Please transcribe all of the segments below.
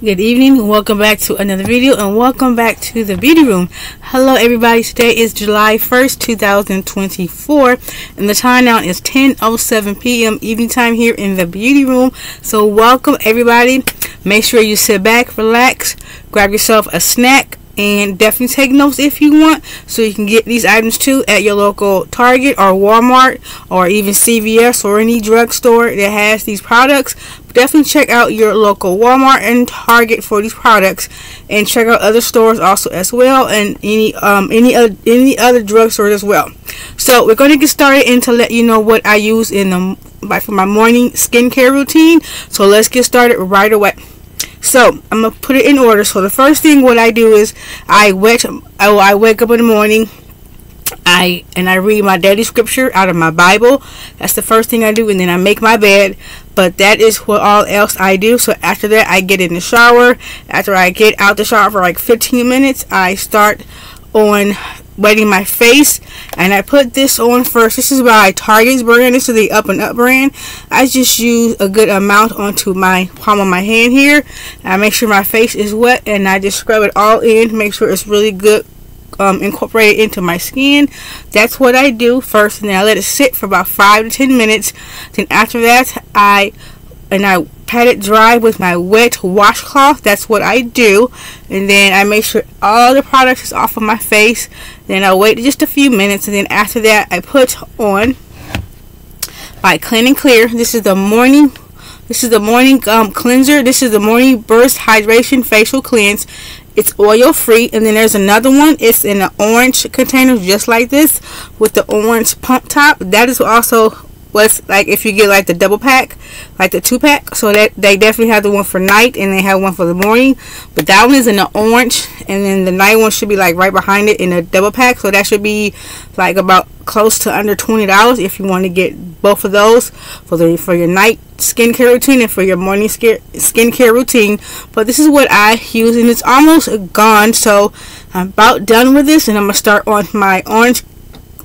Good evening, welcome back to another video and welcome back to the beauty room. Hello everybody, today is July 1st, 2024 and the time now is 10.07 p.m. evening time here in the beauty room. So welcome everybody, make sure you sit back, relax, grab yourself a snack, and definitely take notes if you want so you can get these items too at your local Target or Walmart or even CVS or any drugstore that has these products definitely check out your local Walmart and Target for these products and check out other stores also as well and any um any other any other drugstores as well so we're going to get started and to let you know what I use in the for my morning skincare routine so let's get started right away so I'm gonna put it in order. So the first thing what I do is I wake I, I wake up in the morning. I and I read my daily scripture out of my Bible. That's the first thing I do, and then I make my bed. But that is what all else I do. So after that, I get in the shower. After I get out the shower for like 15 minutes, I start on wetting my face and I put this on first. This is by Target's brand. This is the Up and Up brand. I just use a good amount onto my palm of my hand here. I make sure my face is wet and I just scrub it all in. Make sure it's really good um, incorporated into my skin. That's what I do first and I let it sit for about 5 to 10 minutes. Then after that I and I pat it dry with my wet washcloth. That's what I do. And then I make sure all the products is off of my face. Then I wait just a few minutes. And then after that, I put on my Clean and Clear. This is the morning. This is the morning um, cleanser. This is the morning burst hydration facial cleanse. It's oil free. And then there's another one. It's in an orange container just like this with the orange pump top. That is also what's like if you get like the double pack like the two pack so that they definitely have the one for night and they have one for the morning. But that one is in the orange and then the night one should be like right behind it in a double pack so that should be like about close to under $20 if you want to get both of those for the for your night skincare routine and for your morning skincare skincare routine. But this is what I use and it's almost gone so I'm about done with this and I'm gonna start on my orange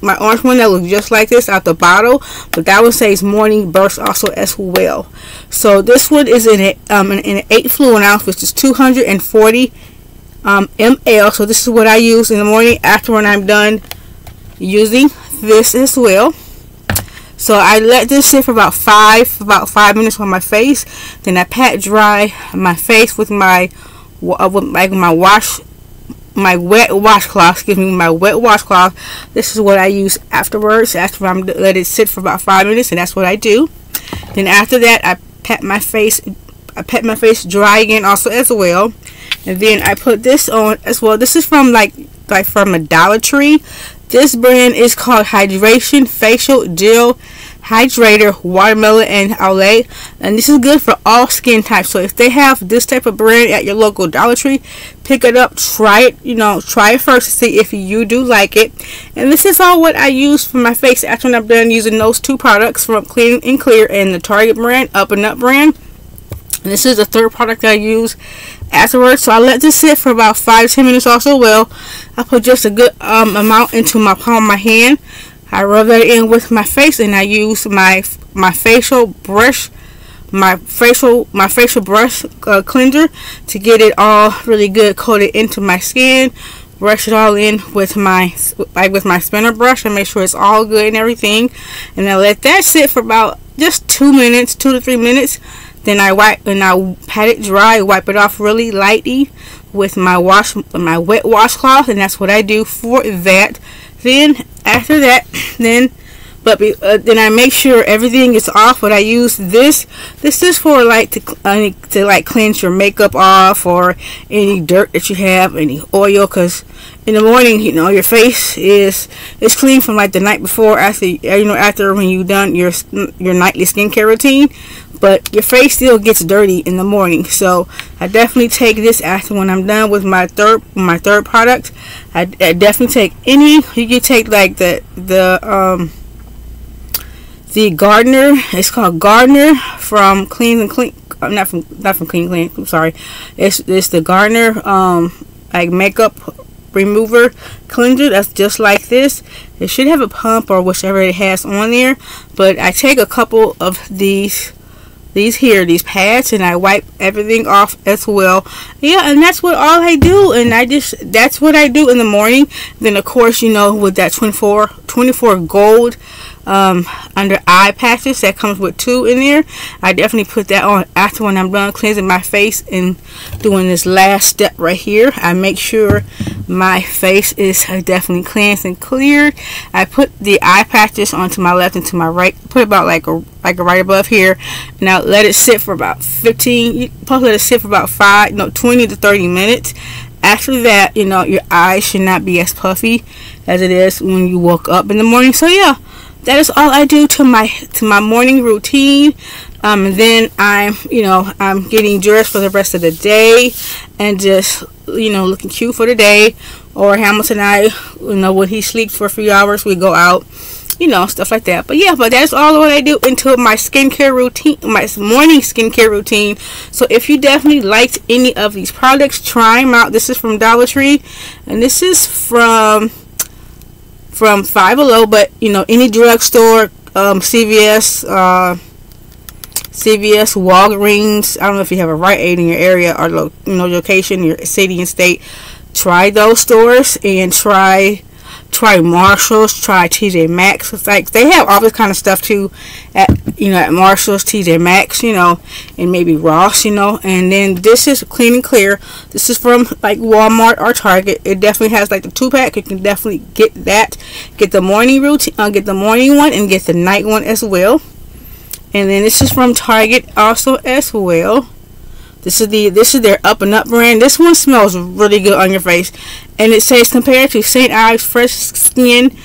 my orange one that looks just like this out the bottle but that one says morning burst also as well. So this one is in, um, in, an 8 fluid ounce which is 240 um, ml so this is what I use in the morning after when I'm done using this as well. So I let this sit for about five about five minutes on my face. Then I pat dry my face with my with like my wash my wet washcloth, excuse me, my wet washcloth. This is what I use afterwards, after I'm let it sit for about five minutes, and that's what I do. Then after that, I pat my face, I pat my face dry again also as well. And then I put this on as well. This is from like, like from a Dollar Tree. This brand is called Hydration Facial Gel hydrator watermelon and olay. And this is good for all skin types. So if they have this type of brand at your local dollar tree pick it up try it you know try it first to see if you do like it. And this is all what i use for my face after i'm done using those two products from clean and clear and the target brand up and up brand. And this is the third product i use afterwards. So i let this sit for about five ten minutes also well i put just a good um, amount into my palm my hand I rub that in with my face and I use my my facial brush my facial my facial brush uh, cleanser to get it all really good coated into my skin brush it all in with my like with my spinner brush and make sure it's all good and everything. And I let that sit for about just two minutes two to three minutes. Then I wipe and I pat it dry wipe it off really lightly with my wash my wet washcloth and that's what I do for that then after that, then but be, uh, then I make sure everything is off. But I use this. This is for like to uh, to like cleanse your makeup off or any dirt that you have, any oil. Cause in the morning, you know, your face is is clean from like the night before. After you know, after when you done your your nightly skincare routine, but your face still gets dirty in the morning so I definitely take this after when I'm done with my third my third product I, I definitely take any you can take like the the um the Garnier it's called Gardener from Clean and Clean I'm uh, not from not from Clean Clean I'm sorry it's it's the Gardener um like makeup remover cleanser that's just like this it should have a pump or whichever it has on there but I take a couple of these these here, these pads, and I wipe everything off as well. Yeah, and that's what all I do, and I just, that's what I do in the morning. Then, of course, you know, with that 24, 24 gold um, under eye patches that comes with two in there. I definitely put that on after when I'm done cleansing my face and doing this last step right here. I make sure my face is definitely cleansed and cleared. I put the eye patches onto my left and to my right. Put about like a like right above here. Now let it sit for about 15. You probably let it sit for about five, no, 20 to 30 minutes after that you know your eyes should not be as puffy as it is when you woke up in the morning so yeah that is all I do to my to my morning routine. Um, then I'm, you know, I'm getting dressed for the rest of the day and just, you know, looking cute for the day. Or Hamilton and I, you know, when he sleeps for a few hours, we go out, you know, stuff like that. But yeah, but that's all what I do into my skincare routine, my morning skincare routine. So if you definitely liked any of these products, try them out. This is from Dollar Tree, and this is from from Five Below, but you know any drugstore, um, CVS, uh, CVS, Walgreens. I don't know if you have a Rite Aid in your area or lo- you know location, your city and state. Try those stores and try try Marshalls, try TJ Maxx. It's like they have all this kind of stuff too at you know at Marshalls, TJ Maxx, you know, and maybe Ross, you know. And then this is clean and clear. This is from like Walmart or Target. It definitely has like the two pack. You can definitely get that. Get the morning routine, uh, get the morning one, and get the night one as well. And then this is from Target also as well. This is the this is their Up and Up brand. This one smells really good on your face, and it says compared to St. Ives Fresh Skin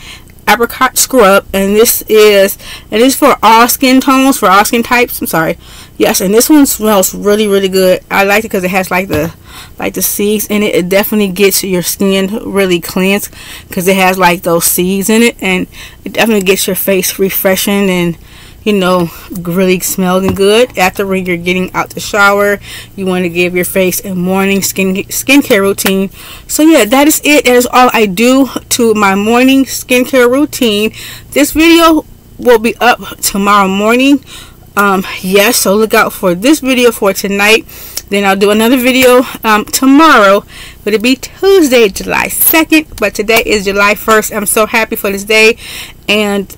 Apricot Scrub, and this is and this is for all skin tones, for all skin types. I'm sorry, yes, and this one smells really really good. I like it because it has like the like the seeds in it. It definitely gets your skin really cleansed because it has like those seeds in it, and it definitely gets your face refreshing and you know, really smelling good. After when you're getting out the shower, you want to give your face a morning skin skincare routine. So yeah, that is it. That is all I do to my morning skincare routine. This video will be up tomorrow morning. Um, yes, so look out for this video for tonight. Then I'll do another video um, tomorrow. But it'll be Tuesday, July 2nd. But today is July 1st. I'm so happy for this day. And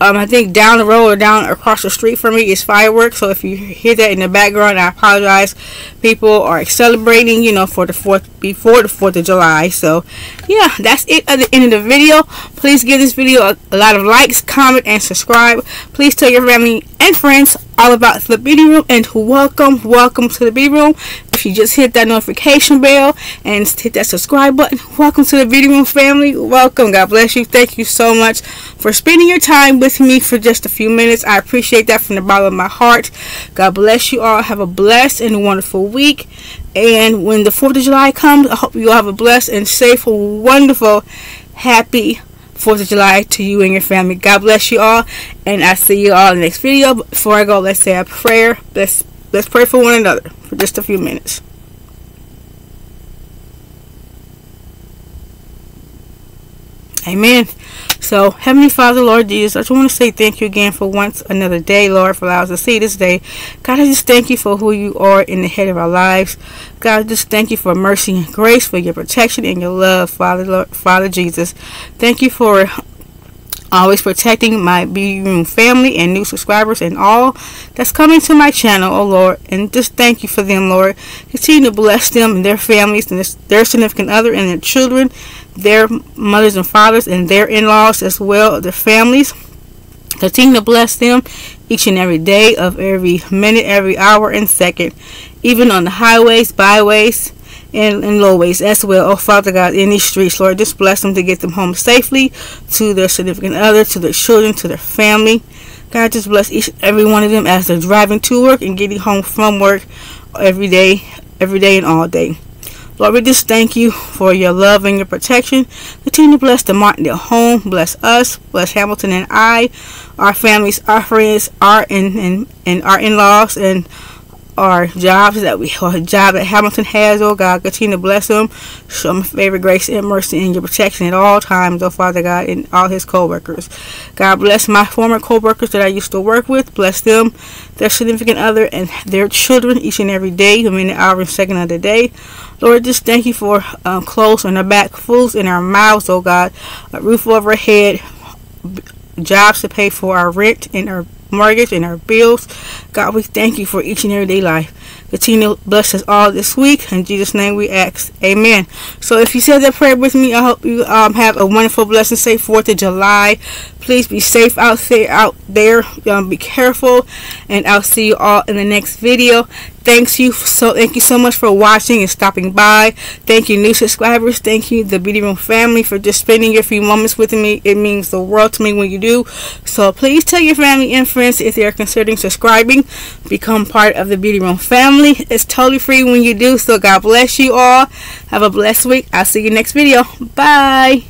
um, I think down the road or down across the street from me is fireworks. So if you hear that in the background, I apologize. People are celebrating, you know, for the fourth before the Fourth of July. So yeah, that's it at the end of the video. Please give this video a, a lot of likes, comment, and subscribe. Please tell your family and friends all about the beauty room and welcome welcome to the beauty room. If you just hit that notification bell and hit that subscribe button welcome to the beauty room family. Welcome god bless you. Thank you so much for spending your time with me for just a few minutes. I appreciate that from the bottom of my heart. God bless you all. Have a blessed and wonderful week. And when the 4th of july comes i hope you all have a blessed and safe wonderful happy 4th of July to you and your family. God bless you all. And I see you all in the next video. Before I go, let's say a prayer. Let's, let's pray for one another for just a few minutes. Amen. So, Heavenly Father, Lord Jesus, I just want to say thank you again for once another day, Lord, for allowing us to see this day. God, I just thank you for who you are in the head of our lives. God, I just thank you for mercy and grace, for your protection and your love, Father, Lord, Father Jesus. Thank you for always protecting my beauty room family and new subscribers and all that's coming to my channel oh lord and just thank you for them lord continue to bless them and their families and their significant other and their children their mothers and fathers and their in-laws as well, their families. Continue to bless them each and every day of every minute, every hour and second, even on the highways, byways, and, lowways as well. Oh, Father God, in these streets, Lord, just bless them to get them home safely to their significant other, to their children, to their family. God, just bless each every one of them as they're driving to work and getting home from work every day, every day and all day. Lord, we just thank you for your love and your protection. Continue to bless the Martindale home. Bless us. Bless Hamilton and I, our families, our friends, our and, and, and our in-laws, and our jobs that we our job that Hamilton has, oh God, continue to bless them, show them favor, grace, and mercy, and your protection at all times, oh Father God, and all His co-workers. God bless my former co-workers that I used to work with. Bless them, their significant other, and their children each and every day, a minute, hour, and second of the day. Lord, just thank you for um, clothes on our back, foods in our mouths, oh God, a roof over our head, jobs to pay for our rent and our mortgage and our bills. God, we thank you for each and every day life. Continue to bless us all this week. In Jesus' name we ask. Amen. So if you said that prayer with me, I hope you um, have a wonderful, blessing, safe 4th of July. Please be safe out there. Out there. Be careful. And I'll see you all in the next video. Thanks you so thank you so much for watching and stopping by. Thank you new subscribers. Thank you the Beauty Room family for just spending your few moments with me. It means the world to me when you do. So please tell your family and friends if they are considering subscribing. Become part of the Beauty Room family. It's totally free when you do. So God bless you all. Have a blessed week. I'll see you next video. Bye.